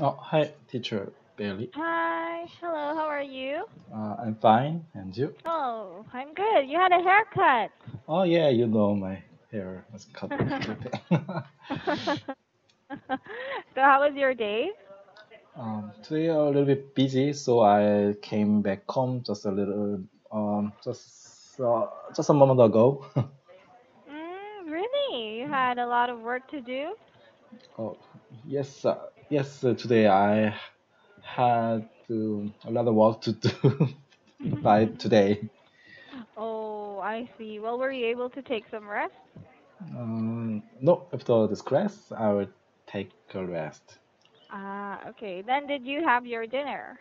Oh, hi, teacher Bailey. Hi, hello, how are you? Uh, I'm fine, and you? Oh, I'm good. You had a haircut. Oh, yeah, you know my hair was cut. a little bit. so, how was your day? um, today a little bit busy, so I came back home just a little, um, just uh, just a moment ago. Mm, really? You had a lot of work to do? oh, yes, uh, yes. Uh, today I had uh, a lot of work to do by today. oh, I see. Well, were you able to take some rest? Um, no, after this class, I will take a rest. Ah, okay. Then did you have your dinner?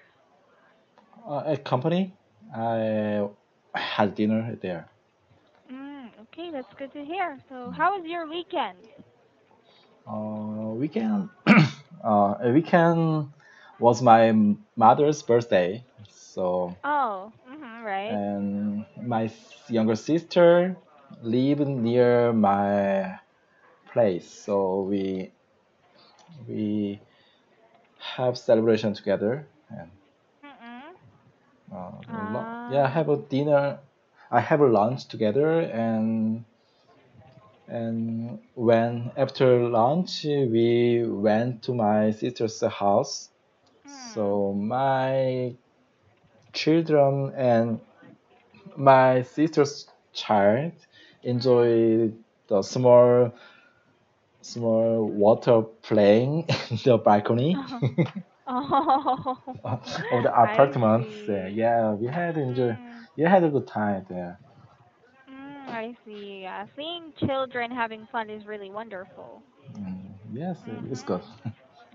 Uh, at company, I had dinner there. Mm, okay, that's good to hear. So, how was your weekend? Uh, weekend, uh, a weekend was my mother's birthday, so Oh, mm-hmm, right. and my younger sister lived near my place, so we we have celebration together and Mm-mm. uh, Ah. yeah, have a dinner. I have a lunch together and And when after lunch, we went to my sister's house. Hmm. So my children and my sister's child enjoy the small small water playing in the balcony Oh. of the apartment. Yeah, we had enjoy. Mm, We had a good time there. I see. Yeah, seeing children having fun is really wonderful. Mm, yes, it's good.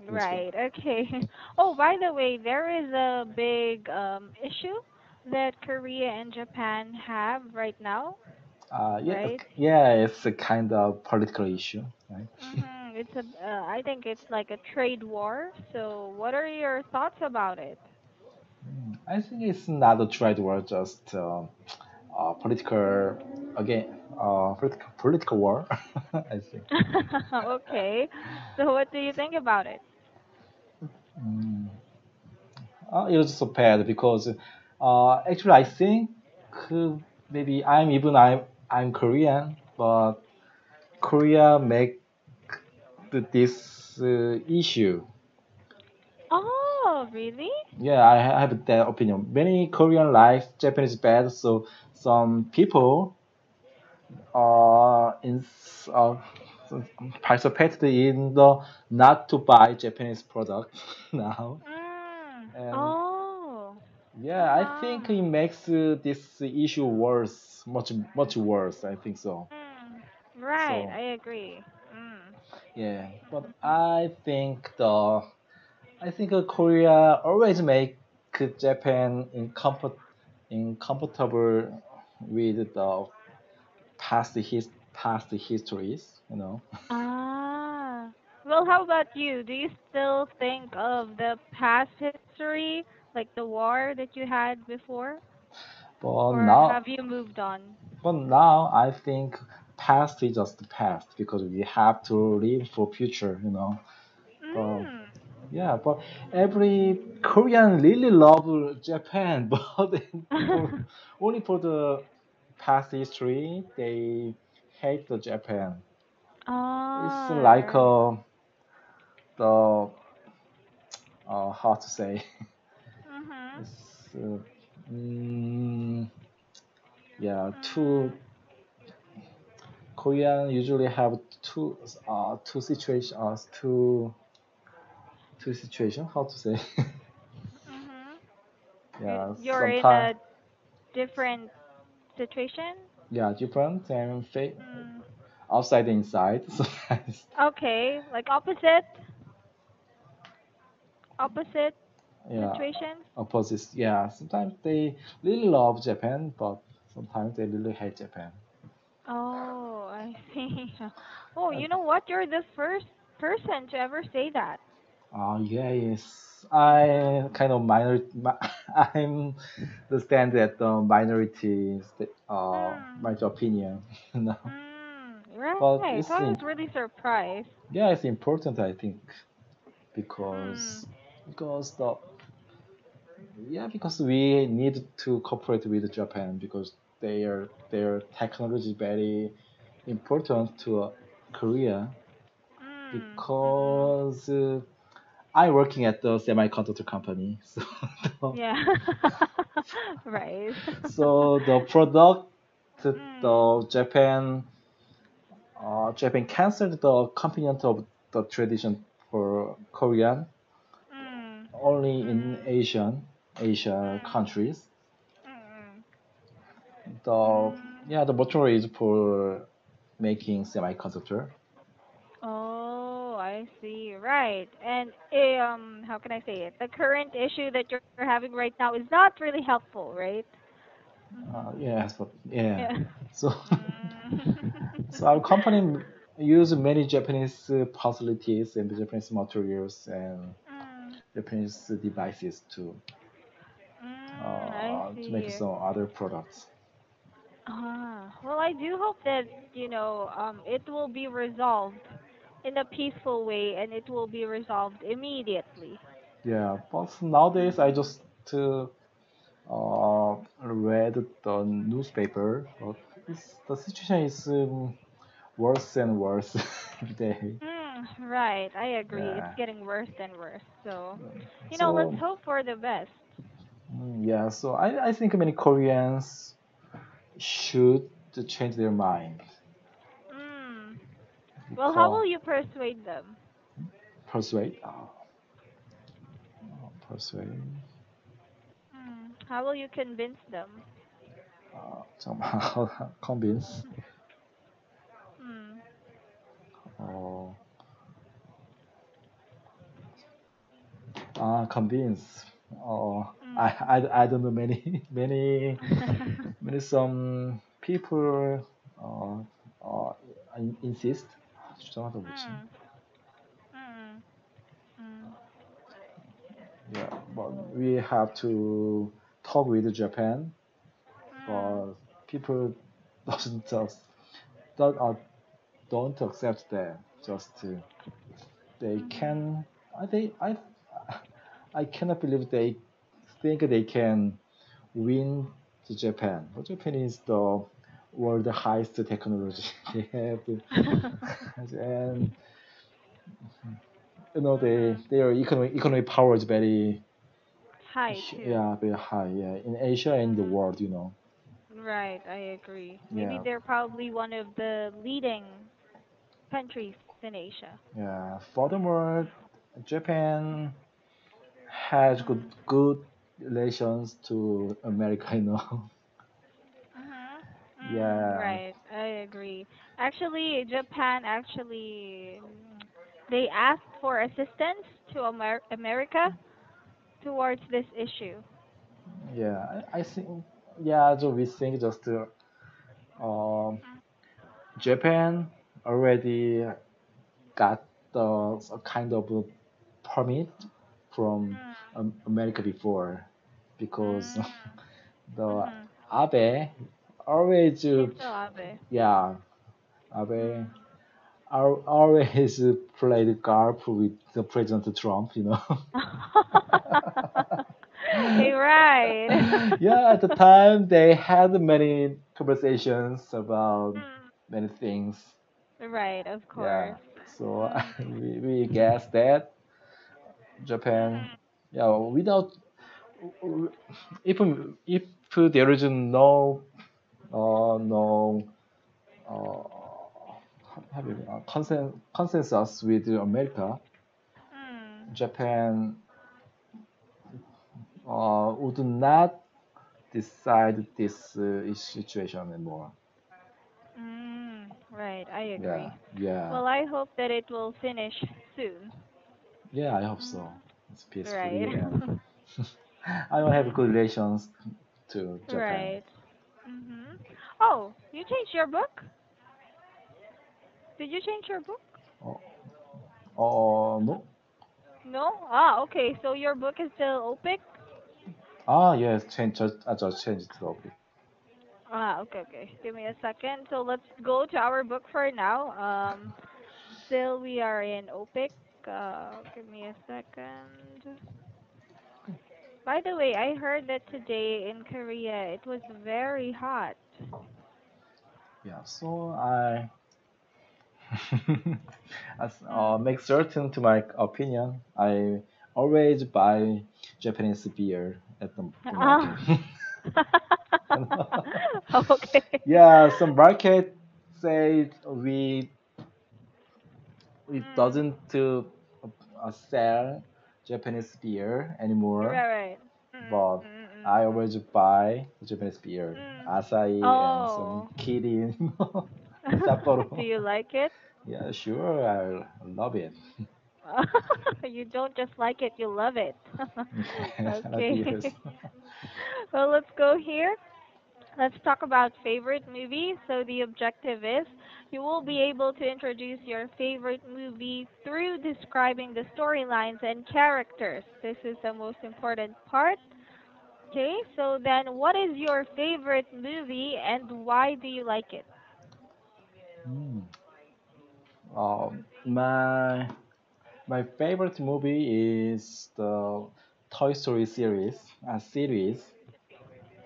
It's good. Right. Okay. Oh, by the way, there is a big um issue that Korea and Japan have right now, Uh, yeah, right? yeah, it's a kind of political issue, right? Mm-hmm. It's a uh, I think it's like a trade war. So, what are your thoughts about it? Mm, I think it's not a trade war, just uh, uh, political again, uh, political political war. I think. Okay. So, what do you think about it? Mm, uh, it was so bad because uh, actually I think uh, maybe I'm even I'm I'm Korean, but Korea make th- this uh, issue. Oh, really? Yeah, I have that opinion. Many Korean like Japanese bad, so some people uh, in, uh, participated in the not to buy Japanese product now. Mm. And Oh. yeah, I think Uh-huh. it makes uh, this issue worse, much much worse. I think so. Mm. Right, So I agree. Mm. yeah, but I think the I think Korea always make Japan incomfort, incomfortable with the past his past histories, you know. Ah. Well, how about you? Do you still think of the past history, like the war that you had before, But or now, have you moved on? but now I think past is just the past because we have to live for future, you know. But Mm. yeah, but every Korean really love Japan, but only for the past history they hate the Japan. It's Ah, like uh, the uh, how to say Mhm. it's uh, mm, yeah two Mm. Korean usually have two uh two situations uh, two two situation how to say Mhm. You yeah you're in a different situation? yeah different and fa- Mm. outside and inside Okay, like opposite opposite yeah situations? opposites yeah sometimes they really love Japan but sometimes they really hate Japan Oh, I see. Oh, you know what? You're the first person to ever say that. Uh, yes I kind of minor I'm the stand that the minority uh Mm. my opinion you know Mm. but Right. it's I in, was really surprised. yeah it's important I think because Mm. because the yeah because we need to cooperate with Japan because their their technology is very important to uh, Korea Mm. Because uh, I working at the semiconductor company so the, Yeah. Right. so the product Mm. the Japan uh, Japan canceled the component of the tradition for Korean Mm. only in Mm. Asian Asia Mm. countries. The yeah the motor is for making semiconductor. Oh, I see. Right. And eh, um, how can I say it? The current issue that you're having right now is not really helpful, right? Uh, yeah, so, yeah. Yeah. So so our Mm. company use many Japanese uh, facilities and Japanese materials and Mm. Japanese devices to Mm, uh, to make some other products. Ah, well, I do hope that, you know, um, it will be resolved in a peaceful way and it will be resolved immediately. Yeah, but nowadays I just uh, uh, read the newspaper, but the situation is um, worse and worse every day. Mm, right, I agree. It's getting worse and worse. So, you know, let's hope for the best. mm, yeah, so I, I think many Koreans should change their mind. Well, how will you persuade them? persuade, uh, persuade, Mm. How will you convince them? uh, somehow convince Mm. or uh, convince I, Mm. I, I don't know many many many some people uh, uh, in- insist Starter Woodson. Mm. Yeah, but we have to talk with Japan, hmm. but people doesn't just don't, uh, don't accept that. Just to, they hmm. can. I they I I cannot believe they think they can win the Japan. But Japan is the world highest technology they have, and you know they their economic economic power is very High too. yeah very high yeah in Asia and the Mhm. world you know Right, I agree. Maybe yeah they're probably one of the leading countries in Asia. yeah. Furthermore, Japan has good good relations to America. You know. Mm, yeah right, I agree. Actually, Japan actually mm, they asked for assistance to Amer- America towards this issue. yeah I, I think yeah so we think just uh, um Japan already got the a kind of a permit from um, America before because Mm. the Mhm. Abe always uh, yeah Abe al- always played golf with the President Trump you know You're right. yeah at the time they had many conversations about Mm. many things Right, of course. yeah so Mm. we, we guess that Japan Mm. yeah without if if there is no uh, no uh, uh, consen- consensus with America, Mm. Japan uh, would not decide this uh, situation anymore. Mm. Right, I agree. yeah, yeah. Well, I hope that it will finish soon. yeah. I hope so. Mm. It's Right. I don't have good relations to Japan. Right. Mhm. Oh, you changed your book? Did you change your book? Oh, oh no. No? Ah, okay. So your book is still Opic? Ah yes, change. Just, I just changed to topic. Ah, okay, okay. Give me a second. So let's go to our book for now. Um, still we are in Opic. uh, give me a second. By the way, I heard that today in Korea it was very hot. Yeah, so I as uh, make certain to my opinion, I always buy Japanese beer at the, the market. Ah. okay. yeah, some market say we it Mm. doesn't to uh, sell Japanese beer anymore, Right, right. Mm, but mm, mm, I always buy Japanese beer, Mm. Asahi and some Oh. Kirin, Do you like it? Yeah, sure, I love it. You don't just like it, you love it. Okay. Well, let's go here. Let's talk about favorite movie. So the objective is you will be able to introduce your favorite movie through describing the storylines and characters. This is the most important part. Okay, so then what is your favorite movie and why do you like it? Um, my my favorite movie is the Toy Story series, uh, series.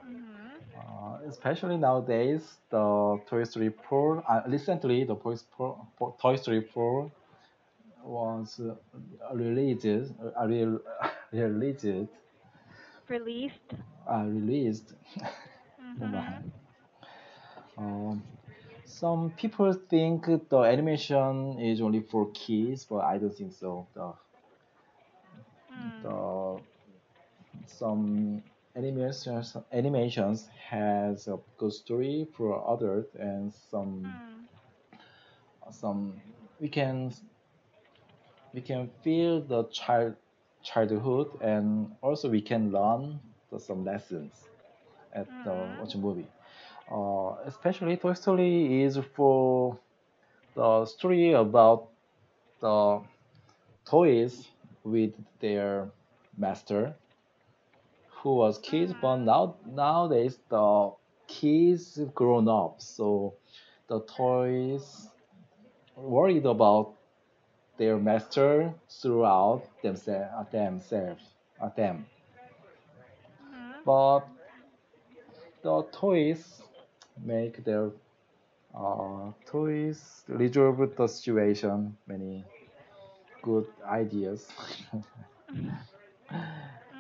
Mhm. Uh, especially nowadays, the Toy Story 4. Uh, recently, the Toy, Story 4 Toy Story 4 was uh, released, uh, re- released, Released. uh, released. Mhm. Um, some people think the animation is only for kids, but I don't think so. The, Mm. the some animations animations has a good story for adult and some Mm. some we can we can feel the child childhood and also we can learn the, some lessons at the Mhm. watch movie. Uh, especially Toy Story is for the story about the toys with their master who was kids, but Mhm. now nowadays the kids grown up, so the toys worried about their master throughout themselves, themselves, uh, them. Mhm. But the toys make their uh, toys resolve the situation. Many good ideas.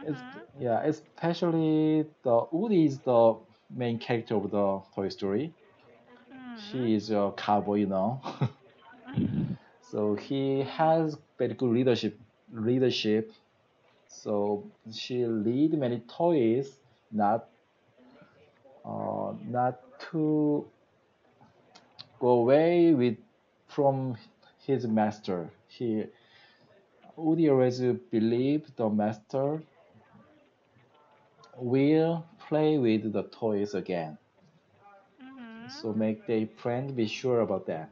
it's, Mhm. yeah, especially the Woody is the main character of the Toy Story. Mhm. He is a cowboy, you know. so he has very good leadership. Leadership. So she lead many toys, not uh, not to go away with from his master. He would always believe the master will play with the toys again. So Mhm. make the friend be sure about that.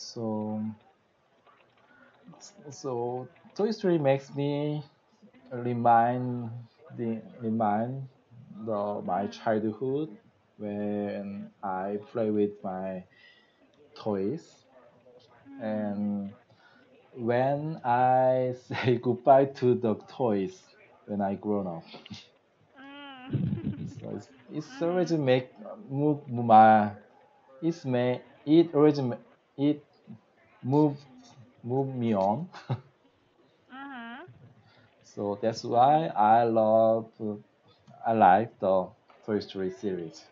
So so Toy Story makes me remind the remind the my childhood when I play with my toys and when I say goodbye to the toys when I grown up. Mm. So it's, it's always Mhm. make move my it's may it always it move move me on. Mhm. so that's why I love I like the Toy Story series.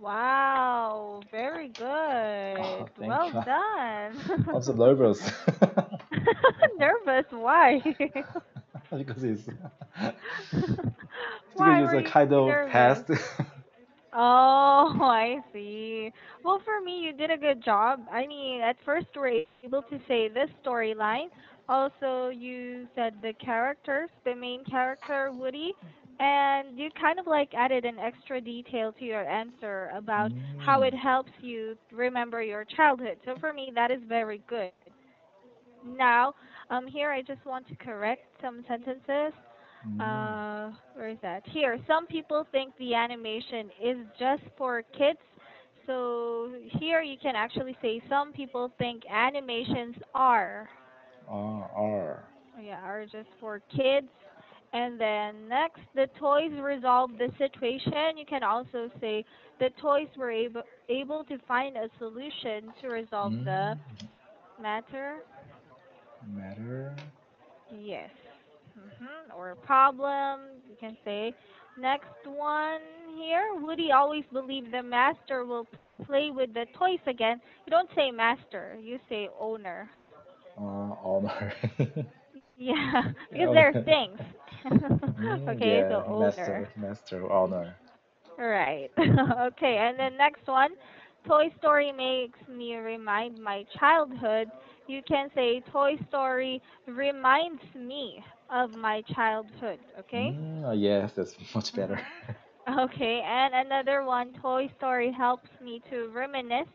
Wow, very good. Oh, Well you. done. I'm so nervous Nervous, why? because it's because it's a kind of nervous? test. Oh, I see. Well, for me, you did a good job. I mean, at first you were able to say this storyline. Also, you said the characters, the main character, Woody, and you kind of like added an extra detail to your answer about how Mm, it helps you remember your childhood. So for me, that is very good. Now, um, here I just want to correct some sentences. Mm, Uh, where is that? Here, some people think the animation is just for kids. So here you can actually say some people think animations are R R. yeah are just for kids. And then next, the toys resolve the situation. You can also say the toys were able able to find a solution to resolve the Mm, matter. matter. Yes. Hmm Or problem, you can say. Next one here, Woody always believed the master will play with the toys again. You don't say master, you say owner. Uh, honor. Yeah, because Oh. they're things. Mm, okay, yeah, so master, owner. master, honor. Right. okay, and then next one, Toy Story makes me remind my childhood. You can say Toy Story reminds me of my childhood. Okay. Mm, uh, yes, that's much better. Okay, and another one, Toy Story helps me to reminisce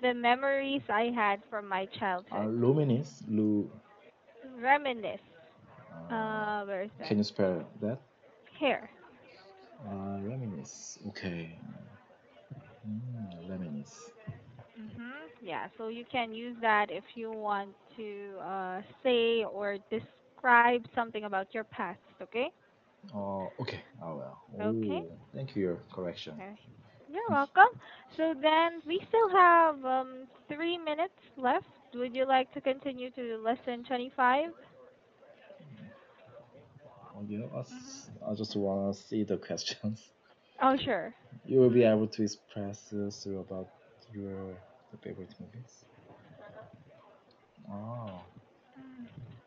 the memories I had from my Uh, childhood. luminous, lu. Reminisce. Uh, Uh, where is can you spell that? Here. Uh, reminisce. Okay. Mm, reminisce. Mhm. Yeah, so you can use that if you want to uh, say or describe something about your past. Okay. Oh, okay. Oh well. Okay. Thank you. for Your correction. Okay. You're welcome. So then we still have um, three minutes left. Would you like to continue to lesson 25? Oh, you know, I, s- I just wanna see the questions. Oh, sure. You will be able to express through about your the favorite movies. Oh,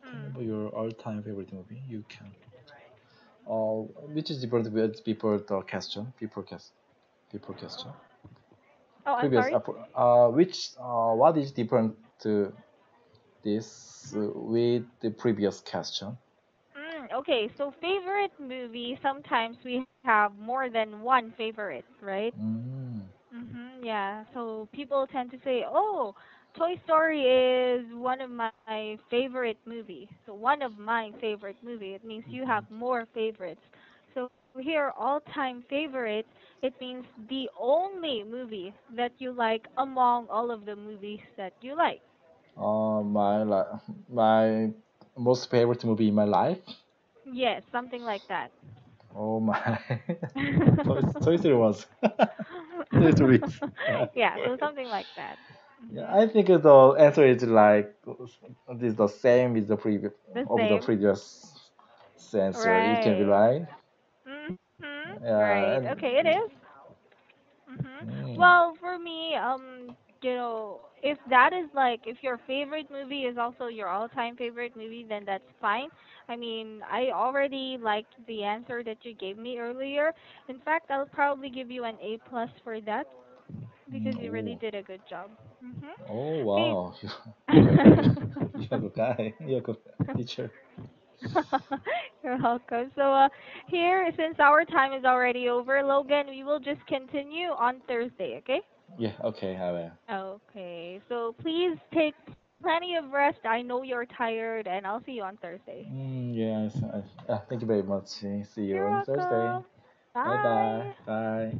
Mm. about your all-time favorite movie. You can. Oh, which is different with before the question, before question, before question. Oh, I'm Previous, sorry. uh, which, uh, what is different to this uh, with the previous question? Okay, so favorite movie, sometimes we have more than one favorite, right? Mm. Mm-hmm, yeah, so people tend to say, oh, Toy Story is one of my favorite movie. So one of my favorite movie. It means you have more favorites. So here, all-time favorite, it means the only movie that you like among all of the movies that you like. Uh, my li- my most favorite movie in my life. Yes, something like that. Oh my, Toy Story was. Toy Story. yeah, so something like that. Yeah, I think the answer is like this the same with the previous The of the previous answer. It can be Right. right. Mm-hmm. Yeah, Right. Okay, it is. Mm-hmm. Mm. Well, for me, um, you know, if that is like if your favorite movie is also your all-time favorite movie, then that's fine. I mean, I already liked the answer that you gave me earlier. In fact, I'll probably give you an A plus for that because you really did a good job. Mm-hmm. Oh wow, you, you're a good guy. You're a good teacher. You're welcome. So uh, here, since our time is already over, Logan, we will just continue on Thursday, okay? Yeah. Okay. I will. Okay. So please take plenty of rest. I know you're tired, and I'll see you on Thursday. Mm, yes. I, uh, thank you very much. See you You're on Thursday. welcome. Bye bye. Bye.